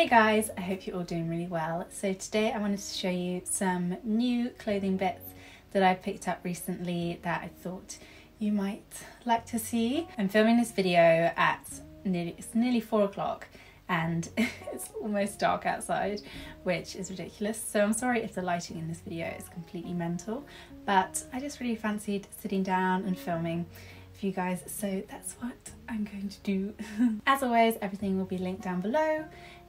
Hey guys, I hope you're all doing really well. So today I wanted to show you some new clothing bits that I picked up recently that I thought you might like to see. I'm filming this video at nearly, it's nearly four o'clock and it's almost dark outside, which is ridiculous. So I'm sorry if the lighting in this video is completely mental, but I just really fancied sitting down and filming for you guys, so that's what I'm going to do. As always, everything will be linked down below,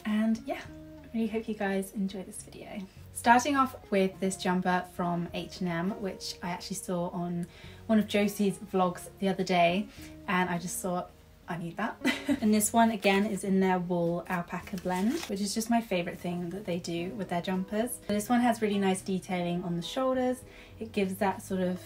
and yeah, I really hope you guys enjoy this video. Starting off with this jumper from H&M, which I actually saw on one of Josie's vlogs the other day, and I just thought, I need that. and this one again is in their wool alpaca blend, which is just my favourite thing that they do with their jumpers. This one has really nice detailing on the shoulders. It gives that sort of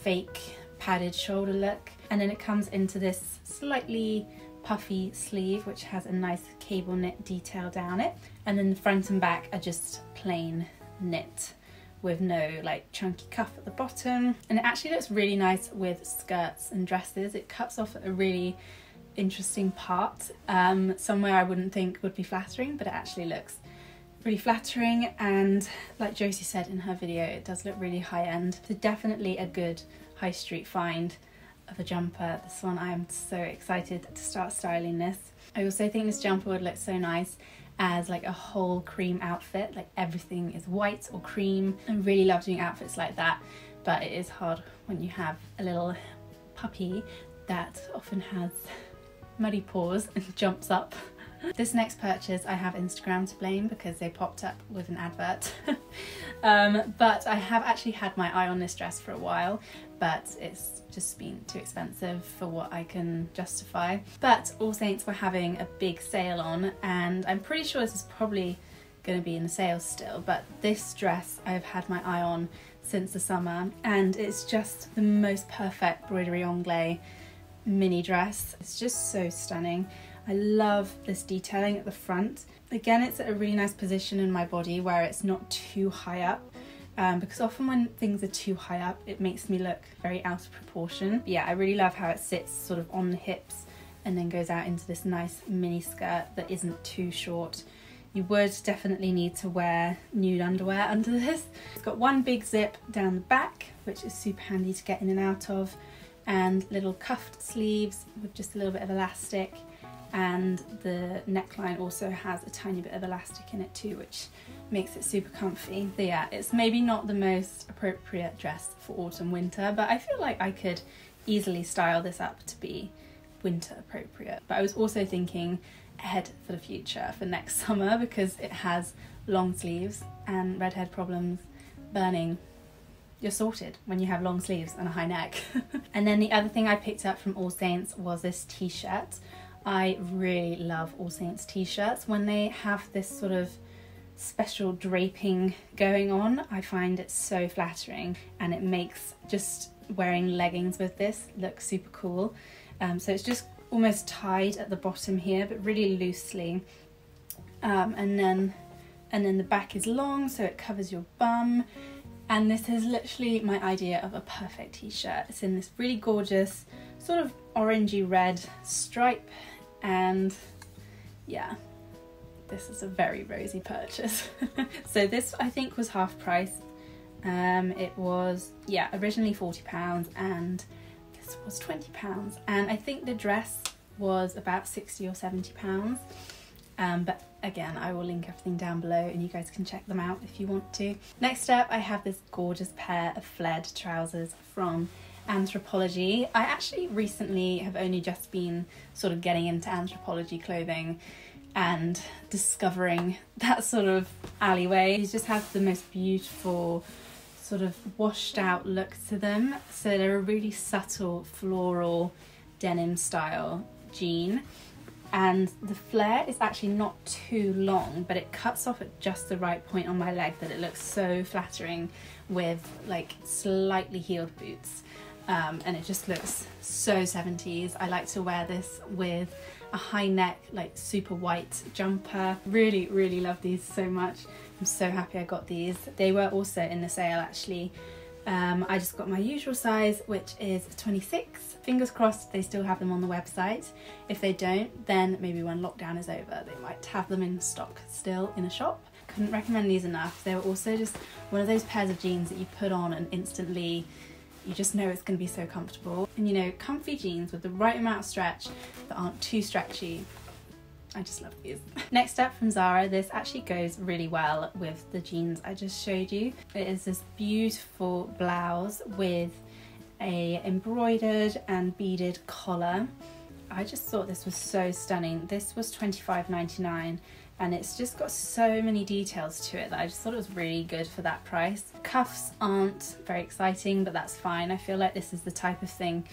fake padded shoulder look. And then it comes into this slightly puffy sleeve, which has a nice cable knit detail down it. And then the front and back are just plain knit with no like chunky cuff at the bottom. And it actually looks really nice with skirts and dresses. It cuts off a really interesting part, um, somewhere I wouldn't think would be flattering, but it actually looks really flattering and like Josie said in her video, it does look really high end. So definitely a good high street find of a jumper. This one I'm so excited to start styling this. I also think this jumper would look so nice as like a whole cream outfit, like everything is white or cream. I really love doing outfits like that, but it is hard when you have a little puppy that often has muddy paws and jumps up. This next purchase I have Instagram to blame because they popped up with an advert. um, but I have actually had my eye on this dress for a while, but it's just been too expensive for what I can justify. But All Saints were having a big sale on and I'm pretty sure this is probably going to be in the sale still, but this dress I've had my eye on since the summer and it's just the most perfect broderie anglaise mini dress. It's just so stunning. I love this detailing at the front. Again, it's at a really nice position in my body where it's not too high up. Um, because often when things are too high up, it makes me look very out of proportion. But yeah, I really love how it sits sort of on the hips and then goes out into this nice mini skirt that isn't too short. You would definitely need to wear nude underwear under this. It's got one big zip down the back, which is super handy to get in and out of and little cuffed sleeves with just a little bit of elastic and the neckline also has a tiny bit of elastic in it too which makes it super comfy. So yeah, it's maybe not the most appropriate dress for autumn winter but I feel like I could easily style this up to be winter appropriate. But I was also thinking ahead for the future for next summer because it has long sleeves and redhead problems burning you're sorted when you have long sleeves and a high neck. and then the other thing I picked up from All Saints was this t-shirt. I really love All Saints t-shirts. When they have this sort of special draping going on, I find it so flattering and it makes just wearing leggings with this look super cool. Um, so it's just almost tied at the bottom here, but really loosely. Um, and then and then the back is long, so it covers your bum and this is literally my idea of a perfect t-shirt. It's in this really gorgeous sort of orangey red stripe and yeah, this is a very rosy purchase. so this I think was half price. Um, it was, yeah, originally £40 and this was £20 and I think the dress was about 60 or £70. Um, but again, I will link everything down below and you guys can check them out if you want to. Next up, I have this gorgeous pair of flared trousers from Anthropologie. I actually recently have only just been sort of getting into Anthropologie clothing and discovering that sort of alleyway. These just have the most beautiful sort of washed out look to them. So they're a really subtle floral denim style jean and the flare is actually not too long but it cuts off at just the right point on my leg that it looks so flattering with like slightly heeled boots um, and it just looks so 70s. I like to wear this with a high neck like super white jumper. Really really love these so much. I'm so happy I got these. They were also in the sale actually Um, I just got my usual size, which is 26. Fingers crossed they still have them on the website. If they don't, then maybe when lockdown is over, they might have them in stock still in a shop. Couldn't recommend these enough. They were also just one of those pairs of jeans that you put on and instantly you just know it's going to be so comfortable. And you know, comfy jeans with the right amount of stretch that aren't too stretchy I just love these. Next up from Zara, this actually goes really well with the jeans I just showed you. It is this beautiful blouse with a embroidered and beaded collar. I just thought this was so stunning. This was $25.99 and it's just got so many details to it that I just thought it was really good for that price. Cuffs aren't very exciting, but that's fine. I feel like this is the type of thing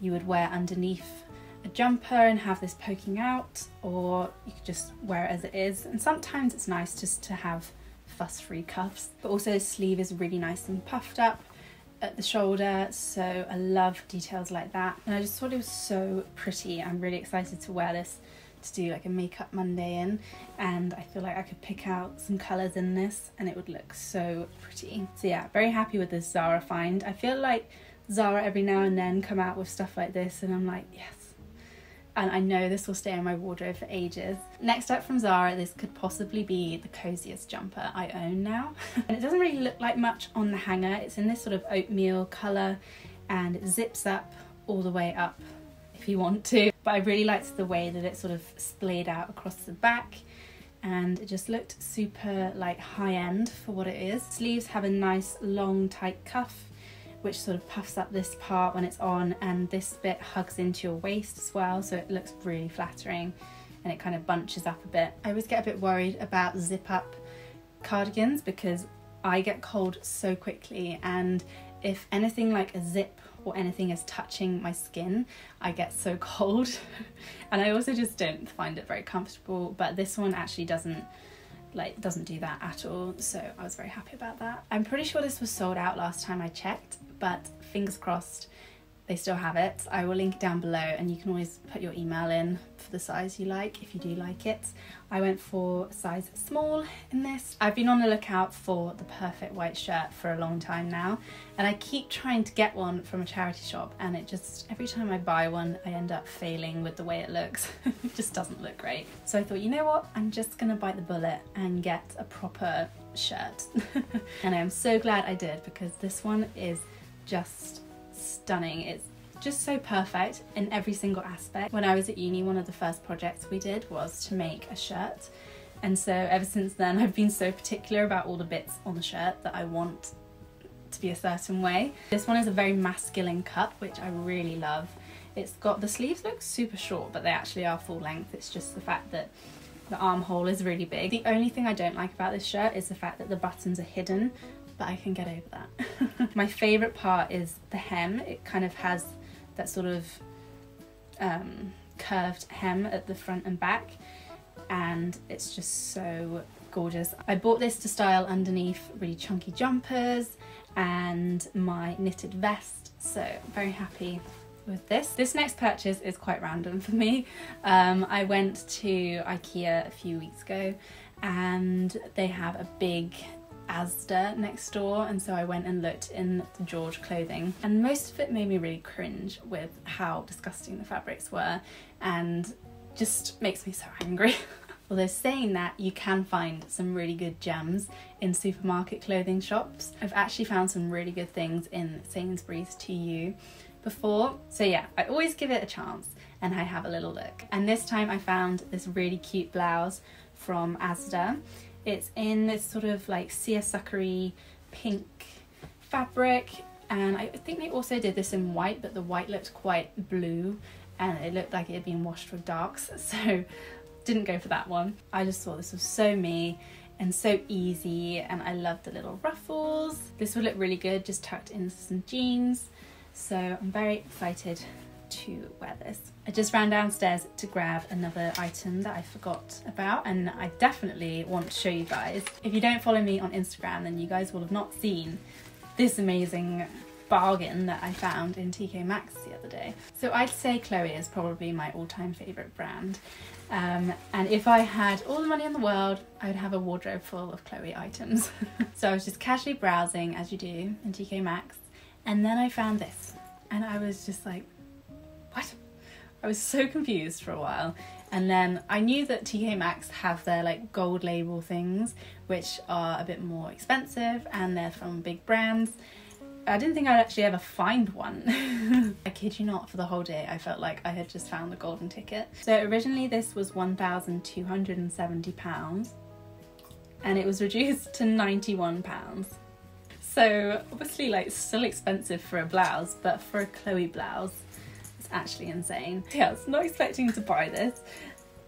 you would wear underneath a jumper and have this poking out or you could just wear it as it is and sometimes it's nice just to have fuss-free cuffs but also the sleeve is really nice and puffed up at the shoulder so I love details like that and I just thought it was so pretty I'm really excited to wear this to do like a makeup Monday in and I feel like I could pick out some colours in this and it would look so pretty. So yeah, very happy with this Zara find. I feel like Zara every now and then come out with stuff like this and I'm like, yes, and I know this will stay in my wardrobe for ages. Next up from Zara, this could possibly be the coziest jumper I own now. and it doesn't really look like much on the hanger. It's in this sort of oatmeal colour and it zips up all the way up if you want to. But I really liked the way that it sort of splayed out across the back and it just looked super like high end for what it is. Sleeves have a nice long tight cuff which sort of puffs up this part when it's on and this bit hugs into your waist as well so it looks really flattering and it kind of bunches up a bit. I always get a bit worried about zip up cardigans because I get cold so quickly and if anything like a zip or anything is touching my skin I get so cold and I also just don't find it very comfortable but this one actually doesn't like doesn't do that at all so I was very happy about that. I'm pretty sure this was sold out last time I checked but fingers crossed they still have it. I will link it down below and you can always put your email in for the size you like if you do like it. I went for size small in this. I've been on the lookout for the perfect white shirt for a long time now and I keep trying to get one from a charity shop and it just, every time I buy one I end up failing with the way it looks. it just doesn't look great. So I thought, you know what, I'm just gonna bite the bullet and get a proper shirt. and I am so glad I did because this one is just stunning. It's just so perfect in every single aspect. When I was at uni, one of the first projects we did was to make a shirt. And so ever since then, I've been so particular about all the bits on the shirt that I want to be a certain way. This one is a very masculine cut, which I really love. It's got, the sleeves look super short, but they actually are full length. It's just the fact that the armhole is really big. The only thing I don't like about this shirt is the fact that the buttons are hidden but I can get over that. My favourite part is the hem. It kind of has that sort of um, curved hem at the front and back and it's just so gorgeous. I bought this to style underneath really chunky jumpers and my knitted vest so very happy with this. This next purchase is quite random for me. Um, I went to Ikea a few weeks ago and they have a big Asda next door and so I went and looked in George clothing and most of it made me really cringe with how disgusting the fabrics were and just makes me so angry. Although saying that, you can find some really good gems in supermarket clothing shops. I've actually found some really good things in Sainsbury's TU before. So yeah, I always give it a chance and I have a little look. And this time I found this really cute blouse from Asda it's in this sort of like seersuckery pink fabric and I think they also did this in white but the white looked quite blue and it looked like it had been washed with darks so didn't go for that one. I just thought this was so me and so easy and I love the little ruffles. This would look really good just tucked into some jeans so I'm very excited to wear this. I just ran downstairs to grab another item that I forgot about and I definitely want to show you guys. If you don't follow me on Instagram then you guys will have not seen this amazing bargain that I found in TK Maxx the other day. So I'd say Chloe is probably my all-time favourite brand. Um, and if I had all the money in the world, I'd have a wardrobe full of Chloe items. so I was just casually browsing, as you do in TK Maxx, and then I found this. And I was just like, what? I was so confused for a while. And then I knew that TK Maxx have their like gold label things, which are a bit more expensive and they're from big brands. I didn't think I'd actually ever find one. I kid you not, for the whole day I felt like I had just found the golden ticket. So originally this was £1,270 and it was reduced to £91. So obviously like still expensive for a blouse, but for a Chloe blouse, actually insane. Yeah, I was not expecting to buy this,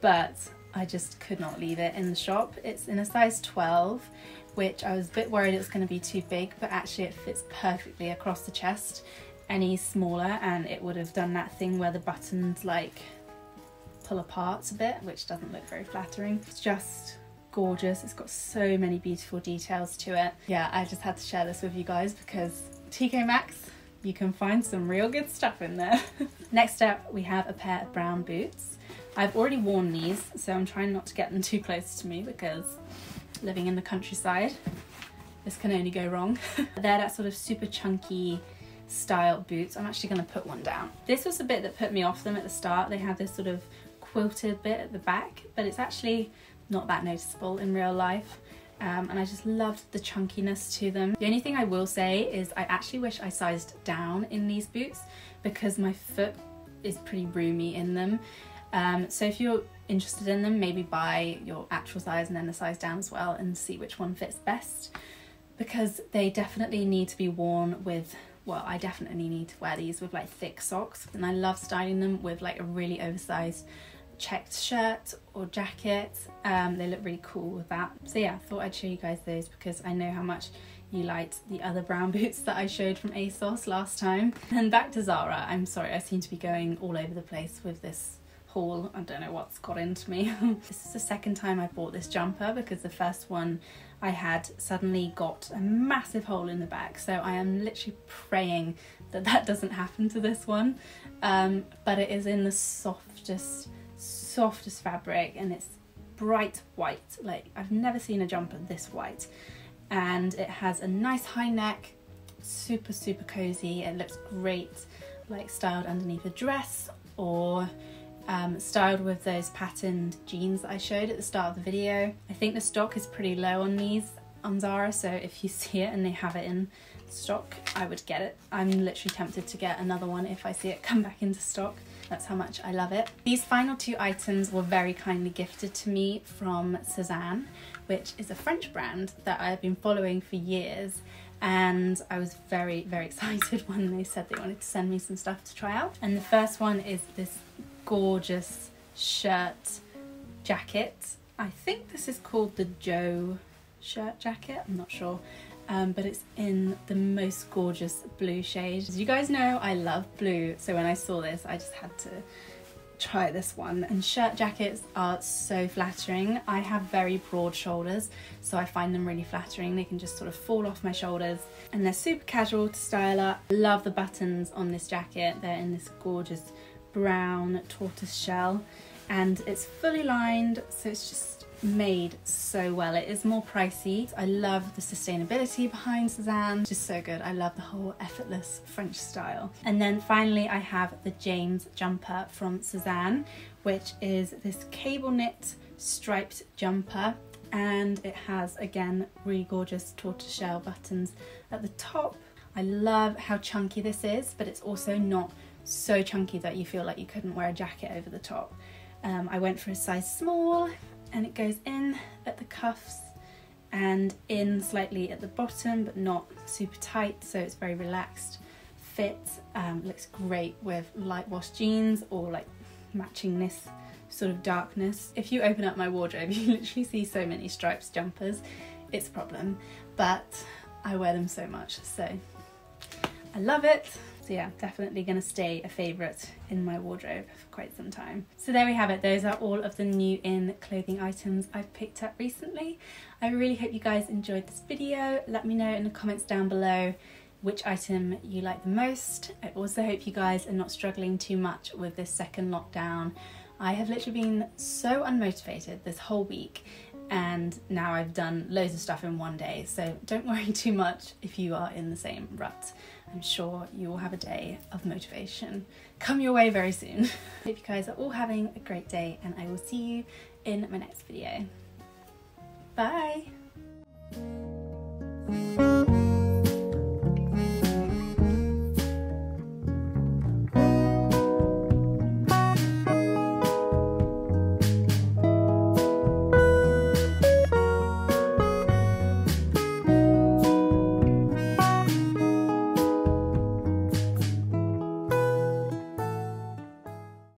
but I just could not leave it in the shop. It's in a size 12 which I was a bit worried it was going to be too big, but actually it fits perfectly across the chest. Any smaller and it would have done that thing where the buttons like pull apart a bit, which doesn't look very flattering. It's just gorgeous. It's got so many beautiful details to it. Yeah, I just had to share this with you guys because TK Maxx, you can find some real good stuff in there. Next up, we have a pair of brown boots. I've already worn these, so I'm trying not to get them too close to me because living in the countryside. This can only go wrong. They're that sort of super chunky style boots. I'm actually going to put one down. This was a bit that put me off them at the start. They have this sort of quilted bit at the back, but it's actually not that noticeable in real life. Um, and I just loved the chunkiness to them. The only thing I will say is I actually wish I sized down in these boots because my foot is pretty roomy in them. Um, so if you're interested in them, maybe buy your actual size and then the size down as well and see which one fits best because they definitely need to be worn with well I definitely need to wear these with like thick socks and I love styling them with like a really oversized checked shirt or jacket um, they look really cool with that so yeah I thought I'd show you guys those because I know how much you liked the other brown boots that I showed from ASOS last time and back to Zara I'm sorry I seem to be going all over the place with this haul. I don't know what's got into me. this is the second time I bought this jumper because the first one I had suddenly got a massive hole in the back. So I am literally praying that that doesn't happen to this one. Um, but it is in the softest, softest fabric and it's bright white. Like I've never seen a jumper this white. And it has a nice high neck, super, super cozy. It looks great like styled underneath a dress or um, styled with those patterned jeans that I showed at the start of the video. I think the stock is pretty low on these on Zara, so if you see it and they have it in stock, I would get it. I'm literally tempted to get another one if I see it come back into stock. That's how much I love it. These final two items were very kindly gifted to me from Sézane, which is a French brand that I've been following for years and I was very, very excited when they said they wanted to send me some stuff to try out. And the first one is this gorgeous shirt jacket. I think this is called the Joe shirt jacket, I'm not sure. Um, but it's in the most gorgeous blue shade. As you guys know, I love blue, so when I saw this, I just had to try this one. And shirt jackets are so flattering. I have very broad shoulders, so I find them really flattering. They can just sort of fall off my shoulders, and they're super casual to style up. Love the buttons on this jacket. They're in this gorgeous brown tortoise shell and it's fully lined so it's just made so well. It is more pricey. I love the sustainability behind Sézane, just so good. I love the whole effortless French style. And then finally I have the James jumper from Sézane, which is this cable knit striped jumper and it has again really gorgeous tortoiseshell buttons at the top. I love how chunky this is, but it's also not so chunky that you feel like you couldn't wear a jacket over the top. Um, I went for a size small and it goes in at the cuffs and in slightly at the bottom but not super tight so it's very relaxed. Fit um, looks great with light wash jeans or like matching this sort of darkness. If you open up my wardrobe you literally see so many stripes jumpers. It's a problem but I wear them so much so I love it so yeah, definitely gonna stay a favourite in my wardrobe for quite some time. So there we have it, those are all of the new in clothing items I've picked up recently. I really hope you guys enjoyed this video. Let me know in the comments down below which item you like the most. I also hope you guys are not struggling too much with this second lockdown. I have literally been so unmotivated this whole week and now I've done loads of stuff in one day, so don't worry too much if you are in the same rut. I'm sure you will have a day of motivation come your way very soon. Hope you guys are all having a great day and I will see you in my next video. Bye!